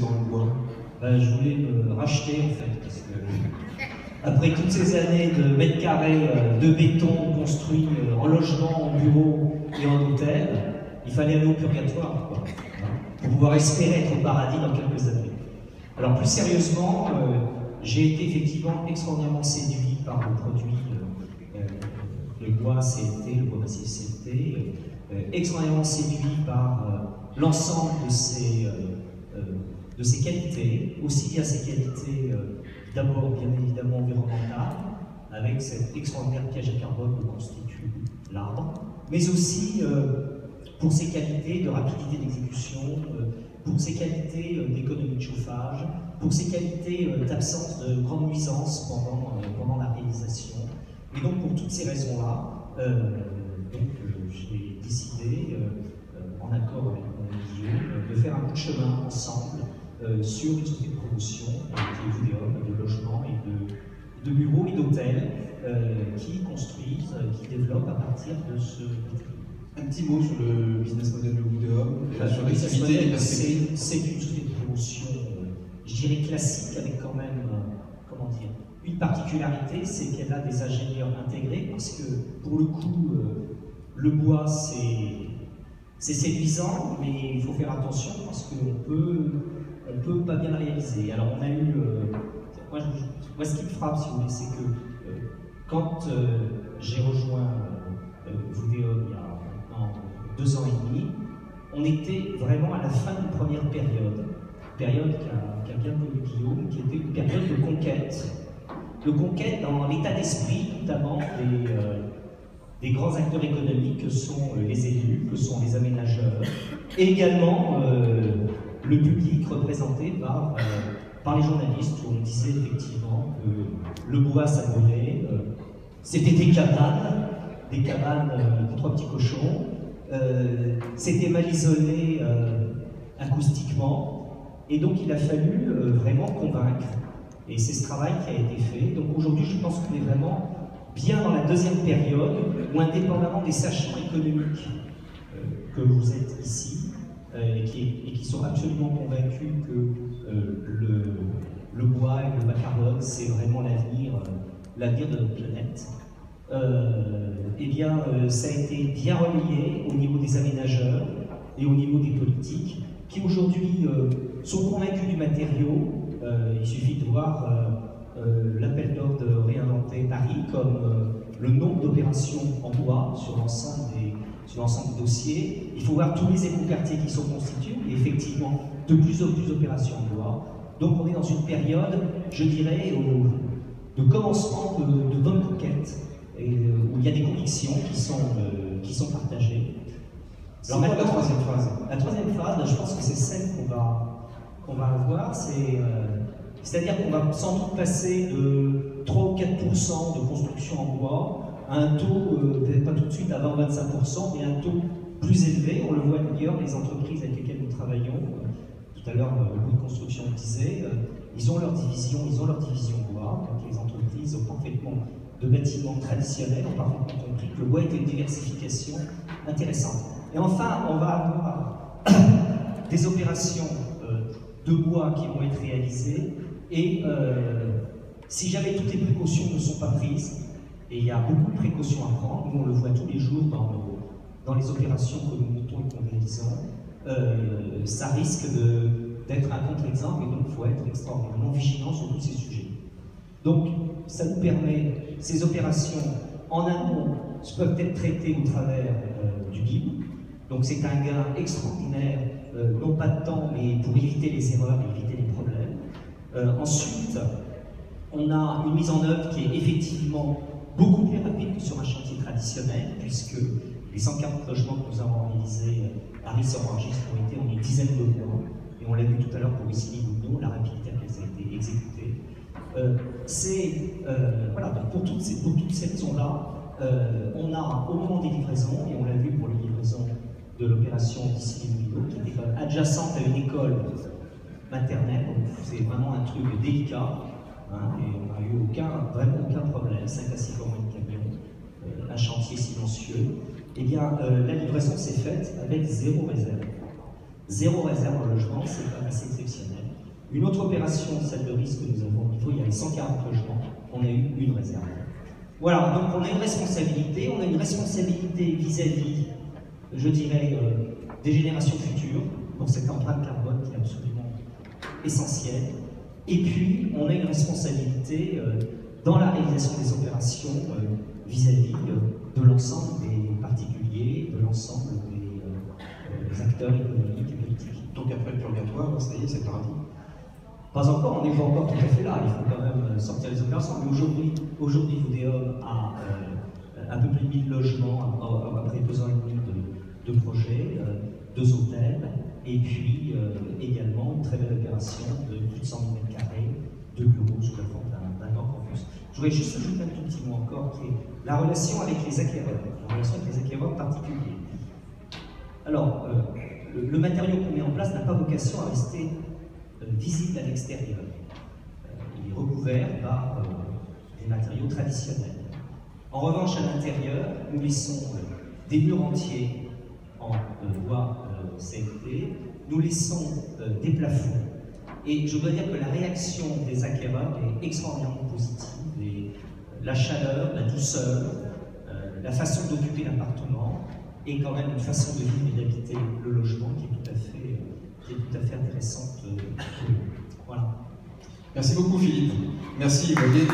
dans le bois ben, Je voulais me racheter en fait, parce que après toutes ces années de mètres carrés euh, de béton construits euh, en logement, en bureau et en hôtel, il fallait aller au purgatoire quoi, hein, pour pouvoir espérer être au paradis dans quelques années. Alors plus sérieusement, euh, j'ai été effectivement extraordinairement séduit par le produit, le bois CLT, le bois massif CLT, extraordinairement séduit par l'ensemble de ces de ses qualités, aussi bien ses qualités euh, d'abord bien évidemment environnementales, avec cette extraordinaire piège à carbone que constitue l'arbre, mais aussi euh, pour ses qualités de rapidité d'exécution, euh, pour ses qualités d'économie de chauffage, pour ses qualités d'absence de grande nuisance pendant, pendant la réalisation. Et donc pour toutes ces raisons-là, j'ai décidé, en accord avec mon milieu, de faire un bout de chemin ensemble euh, sur une société de promotion qui est de logement et de, bureaux et d'hôtels euh, qui construisent, euh, qui développent à partir de ce. Un petit mot sur le business model de Woodhome, sur l'activité C'est une société de promotion, je dirais classique, avec quand même, comment dire, une particularité, c'est qu'elle a des ingénieurs intégrés, parce que pour le coup, le bois, c'est séduisant, mais il faut faire attention parce qu'on peut on ne peut pas bien réaliser. Alors on a eu, euh, moi, ce qui me frappe, si vous voulez, c'est que euh, quand euh, j'ai rejoint Voudéo il y a maintenant deux ans et demi, on était vraiment à la fin d'une première période, période qui a, bien connu Guillaume, qui était une période de conquête, de conquête dans l'état d'esprit notamment des, des, grands acteurs économiques que sont les élus, que sont les aménageurs, et également le public représenté par, euh, par les journalistes, où on disait effectivement que le bois savonné, euh, c'était des cabanes, des cabanes euh, de trois petits cochons, c'était mal isolé acoustiquement, et donc il a fallu vraiment convaincre. Et c'est ce travail qui a été fait. Donc aujourd'hui, je pense qu'on est vraiment bien dans la deuxième période où, indépendamment des sachants économiques que vous êtes ici, euh, et qui, sont absolument convaincus que euh, le, bois et le bas c'est vraiment l'avenir euh, l'avenir de notre planète. eh bien, ça a été bien relié au niveau des aménageurs et au niveau des politiques, qui aujourd'hui sont convaincus du matériau. il suffit de voir l'appel d'ordre de réinventer Paris comme le nombre d'opérations en bois sur l'ensemble des, sur l'ensemble des dossiers. Il faut voir tous les éco-quartiers qui sont constitués, et effectivement, de plus en plus d'opérations en bois. Donc on est dans une période, je dirais, de commencement de, de bonne conquête, et, euh, où il y a des convictions qui sont, euh, qui sont partagées. Alors maintenant, la troisième phase? La troisième phase, je pense que c'est celle qu'on va, qu'on va avoir, c'est... Euh, c'est-à-dire qu'on va sans doute passer de 3 ou 4% de construction en bois un taux, euh, peut-être pas tout de suite à 20-25%, mais un taux plus élevé. On le voit d'ailleurs, les entreprises avec lesquelles nous travaillons, euh, tout à l'heure, le bout de construction disait, euh, ils ont leur division, ils ont bois, donc les entreprises ont parfaitement de bâtiments traditionnels ont parfaitement compris que le bois était une diversification intéressante. Et enfin, on va avoir des opérations de bois qui vont être réalisées et euh, si jamais toutes les précautions ne sont pas prises, et il y a beaucoup de précautions à prendre, nous on le voit tous les jours dans, les opérations que nous montons et nous réalisons, euh, ça risque d'être un contre-exemple et donc il faut être extraordinairement vigilant sur tous ces sujets. Donc ça nous permet, ces opérations en amont peuvent être traitées au travers euh, du guide. Donc c'est un gain extraordinaire, non pas de temps, mais pour éviter les erreurs et éviter les problèmes. Euh, ensuite, on a une mise en œuvre qui est effectivement beaucoup plus rapide que sur un chantier traditionnel, puisque les 140 logements que nous avons réalisés euh, à Ris-sur-Orgistre ont été en une dizaine de mois, et on l'a vu tout à l'heure pour ici nous la rapidité avec laquelle ça a été exécuté. Euh, c'est, voilà, pour toutes ces, ces raisons-là, on a au moment des livraisons, et on l'a vu pour les livraisons de l'opération d'ici qui était adjacente à une école maternelle, donc c'est vraiment un truc délicat, hein, et on n'a eu aucun, vraiment aucun problème, 5 à 6 fois moins de camions, euh, un chantier silencieux, eh bien euh, la livraison s'est faite avec zéro réserve. Zéro réserve au logement, c'est assez exceptionnel. Une autre opération, celle de risque que nous avons au niveau, il y avait 140 logements, on a eu une réserve. Voilà, donc on a une responsabilité, on a une responsabilité vis-à-vis, je dirais, euh, des générations futures, pour cette empreinte carbone qui est absolument essentielle. Et puis, on a une responsabilité euh, dans la réalisation des opérations euh, vis-à-vis de l'ensemble des particuliers, de l'ensemble des, acteurs économiques et politiques. Donc après le purgatoire, ça y est, c'est paradis pas encore, on n'est pas encore tout à fait là, il faut quand même sortir les opérations. Mais aujourd'hui, aujourd'hui Vodéum a euh, un peu plus de 1000 logements après deux ans et demi de, de projet, euh, deux hôtels, et puis euh, également une très belle opération de plus de 100 000 m de bureaux sous la forme d'un campus. Je voudrais juste ajouter un tout petit mot encore, qui est la relation avec les acquéreurs, la relation avec les acquéreurs particuliers. Alors, le, le matériau qu'on met en place n'a pas vocation à rester euh, visible à l'extérieur. Euh, il est recouvert par euh, des matériaux traditionnels. En revanche, à l'intérieur, nous laissons des murs entiers en bois CFT, nous laissons des plafonds. Et je dois dire que la réaction des acquéreurs est extraordinairement positive. Et la chaleur, la douceur, la façon d'occuper l'appartement est quand même une façon de vivre et d'habiter le logement qui est tout à fait tout à fait intéressante. Euh, voilà. Merci beaucoup Philippe. Merci Olivier.